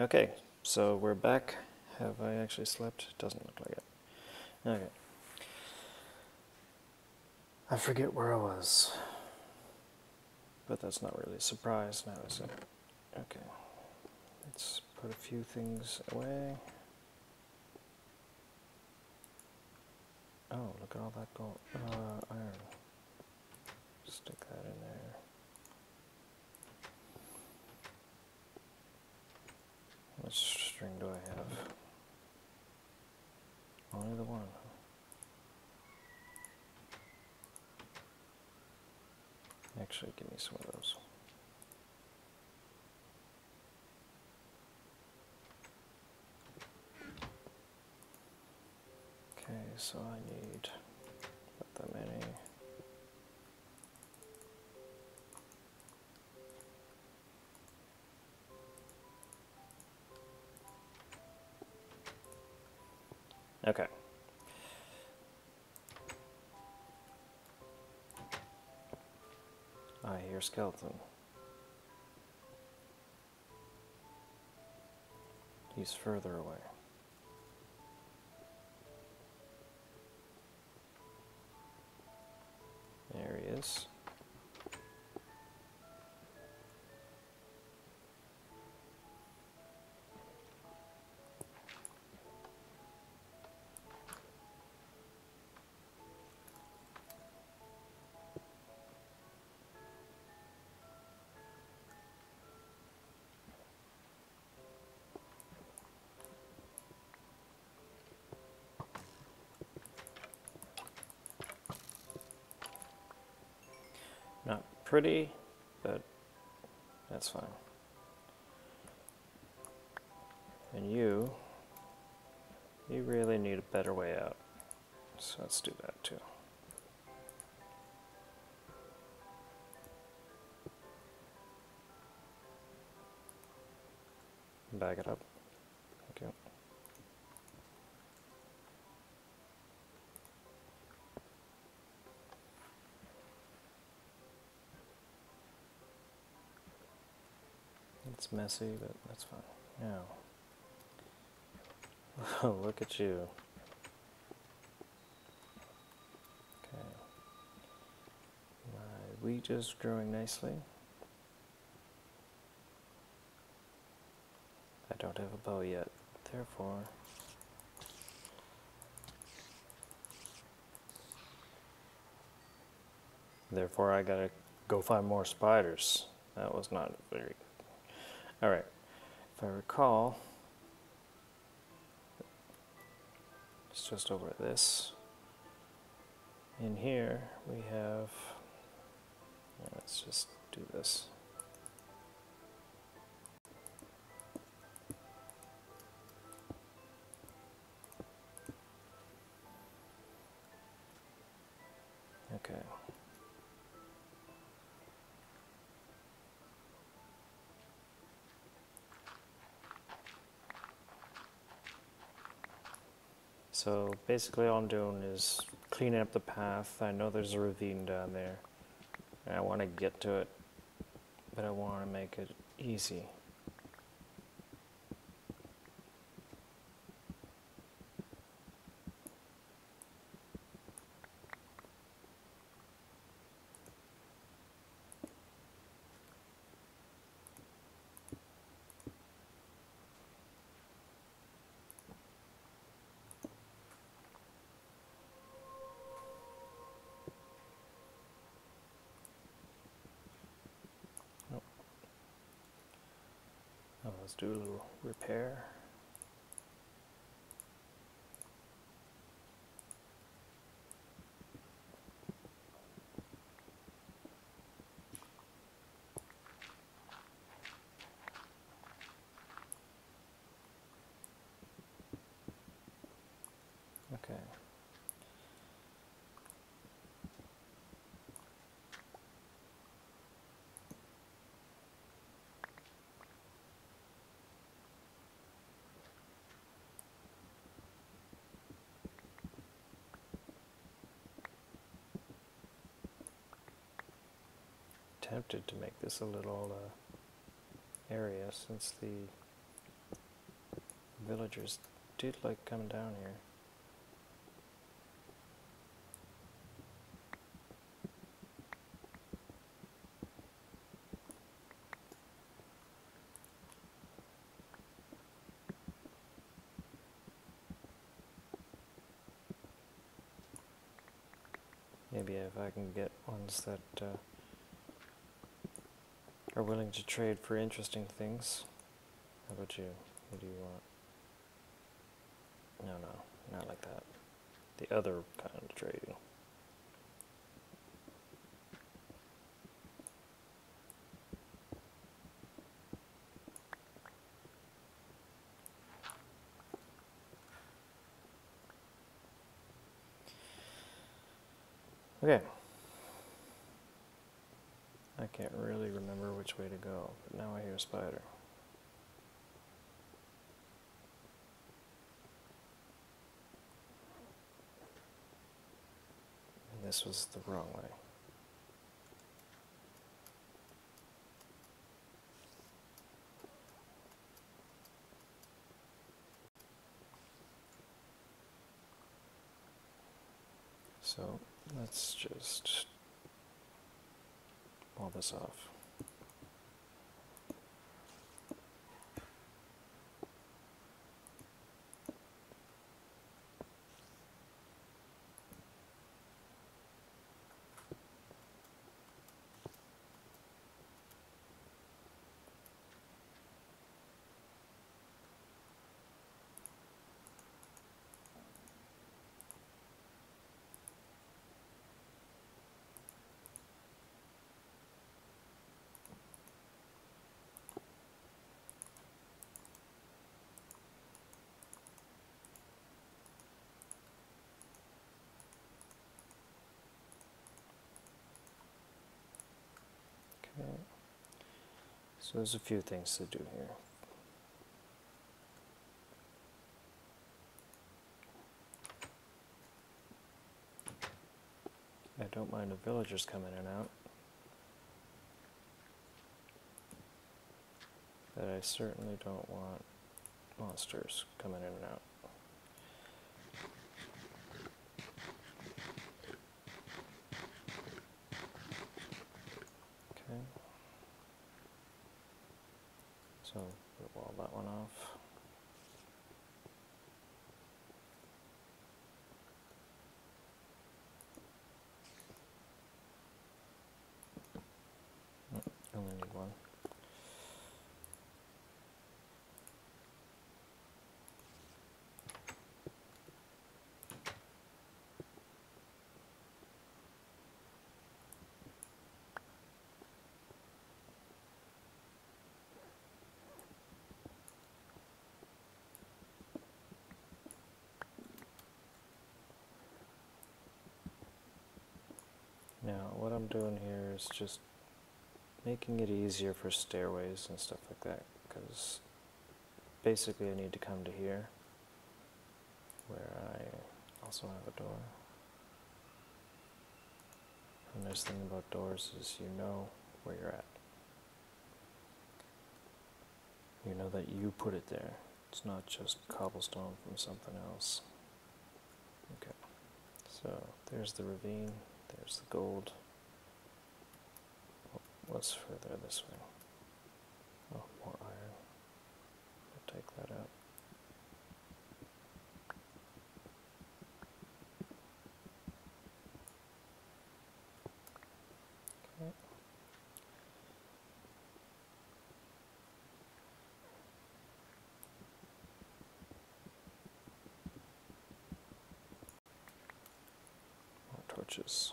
Okay, so we're back. Have I actually slept? Doesn't look like it. Okay. I forget where I was. But that's not really a surprise now, is it? Okay. Let's put a few things away. Oh, look at all that gold. Uh, iron. Stick that in there. What string do I have? Only the one. Actually, give me some of those. Okay, so I need that many. Okay. Ah, I hear skeleton. He's further away. There he is. Pretty, but that's fine. And you, you really need a better way out. So let's do that too. Back it up. Thank you. Messy, but that's fine. Now, oh, look at you. Okay. My wheat is growing nicely. I don't have a bow yet, therefore. Therefore, I gotta go find more spiders. That was not very all right, if I recall, it's just over this. In here, we have, let's just do this. Okay. So basically all I'm doing is cleaning up the path. I know there's a ravine down there. And I want to get to it, but I want to make it easy. Oh, let's do a little repair. Okay. Tempted to make this a little uh, area since the villagers did like coming down here. Maybe if I can get ones that uh, are willing to trade for interesting things. How about you? What do you want? No, no, not like that. The other kind of trading. Okay. I can't really remember which way to go, but now I hear a spider. And this was the wrong way. So let's just pull this off. Okay. So there's a few things to do here. I don't mind the villagers coming in and out. But I certainly don't want monsters coming in and out. Okay. So we'll wall that one off. Mm, Only need one. Now, what I'm doing here is just making it easier for stairways and stuff like that, because basically I need to come to here, where I also have a door. The nice thing about doors is you know where you're at. You know that you put it there. It's not just cobblestone from something else. Okay, so there's the ravine. There's the gold. Oh, What's further this way? Oh, more iron. I'll take that out. Okay. More torches.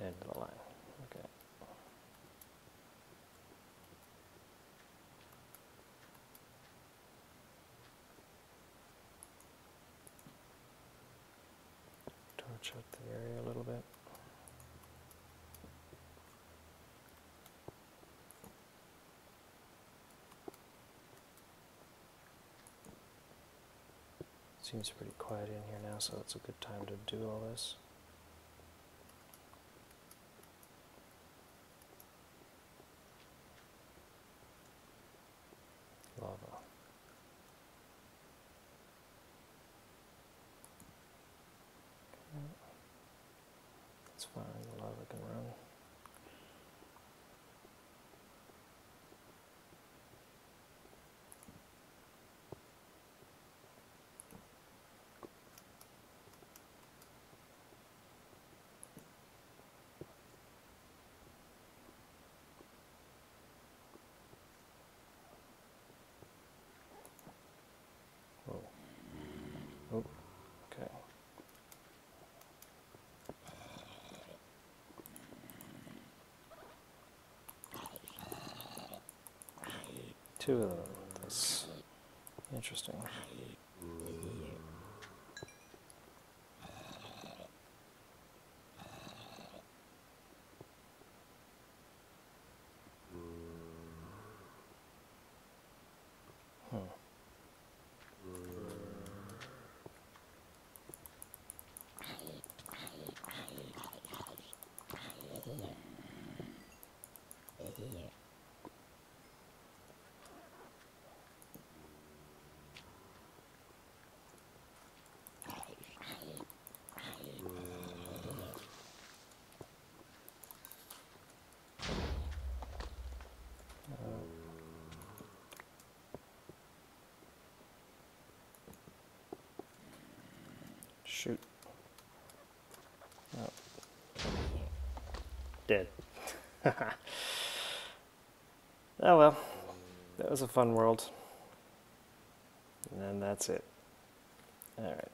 End of the line. Okay. Torch out the area a little bit. Seems pretty quiet in here now, so it's a good time to do all this. That's fine, the lava can run. Whoa. Oh, okay. Two of them. That's interesting. Hmm. Shoot. Oh. Dead. oh well. That was a fun world. And then that's it. Alright.